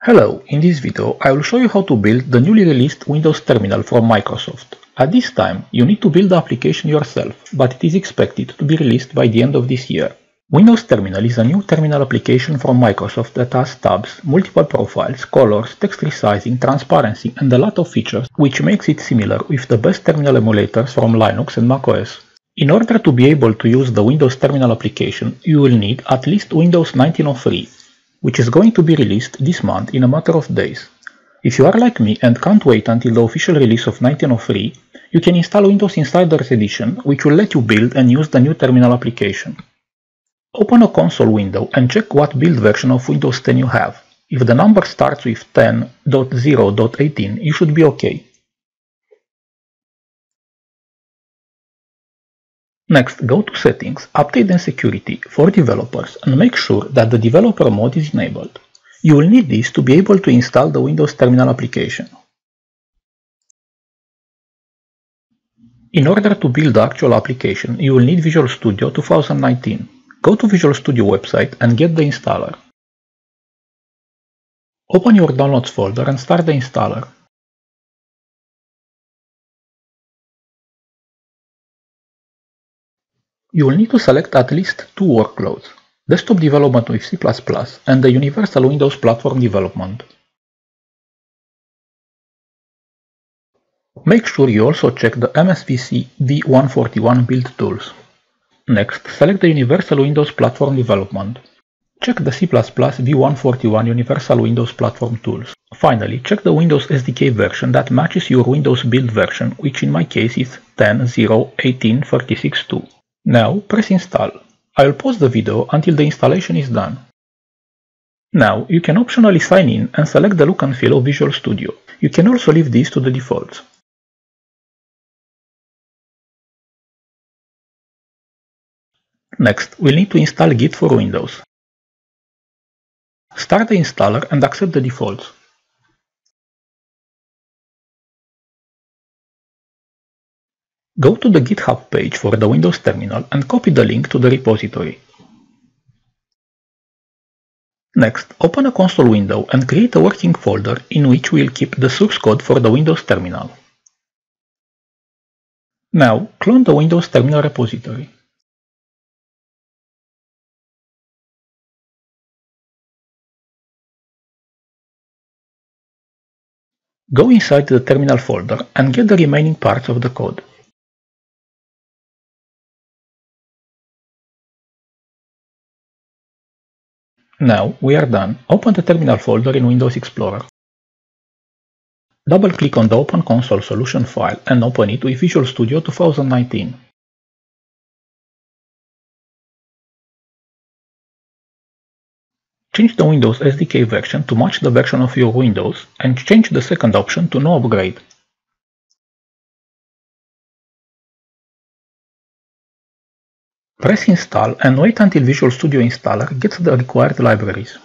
Hello, in this video I will show you how to build the newly released Windows Terminal from Microsoft. At this time, you need to build the application yourself, but it is expected to be released by the end of this year. Windows Terminal is a new terminal application from Microsoft that has tabs, multiple profiles, colors, text resizing, transparency and a lot of features which makes it similar with the best terminal emulators from Linux and macOS. In order to be able to use the Windows Terminal application, you will need at least Windows 1903 which is going to be released this month in a matter of days. If you are like me and can't wait until the official release of 1903, you can install Windows Insiders Edition, which will let you build and use the new terminal application. Open a console window and check what build version of Windows 10 you have. If the number starts with 10.0.18, you should be okay. Next, go to Settings, Update and Security for developers and make sure that the developer mode is enabled. You will need this to be able to install the Windows Terminal application. In order to build the actual application, you will need Visual Studio 2019. Go to Visual Studio website and get the installer. Open your Downloads folder and start the installer. You will need to select at least two workloads, desktop development with C++ and the Universal Windows Platform development. Make sure you also check the MSVC v141 build tools. Next, select the Universal Windows Platform development. Check the C++ v141 Universal Windows Platform tools. Finally, check the Windows SDK version that matches your Windows build version, which in my case is 10.0.18.36.2. Now press install. I will pause the video until the installation is done. Now you can optionally sign in and select the look and feel of Visual Studio. You can also leave this to the defaults. Next, we'll need to install Git for Windows. Start the installer and accept the defaults. Go to the GitHub page for the Windows terminal and copy the link to the repository. Next, open a console window and create a working folder in which we'll keep the source code for the Windows terminal. Now, clone the Windows terminal repository. Go inside the terminal folder and get the remaining parts of the code. Now we are done. Open the terminal folder in Windows Explorer. Double-click on the Open Console Solution file and open it with Visual Studio 2019. Change the Windows SDK version to match the version of your Windows and change the second option to No Upgrade. Press Install and wait until Visual Studio Installer gets the required libraries.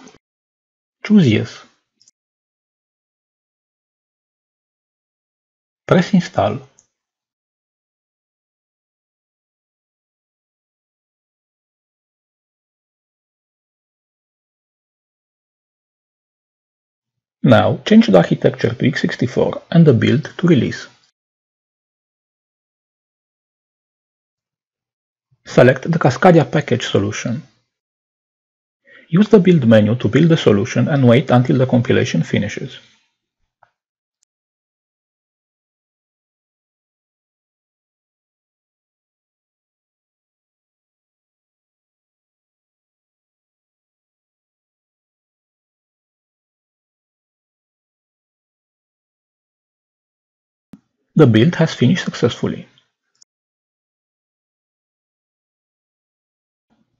Choose Yes. Press Install. Now change the architecture to x64 and the build to release. Select the Cascadia package solution. Use the build menu to build the solution and wait until the compilation finishes. The build has finished successfully.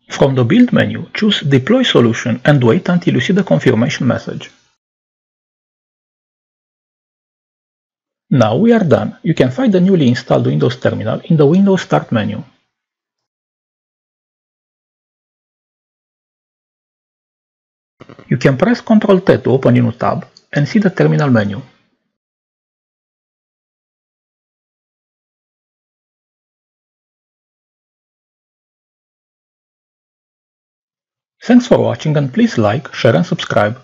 From the Build menu, choose Deploy Solution and wait until you see the confirmation message. Now we are done. You can find the newly installed Windows Terminal in the Windows Start menu. You can press Ctrl T to open a new tab and see the terminal menu. Thanks for watching and please like, share and subscribe.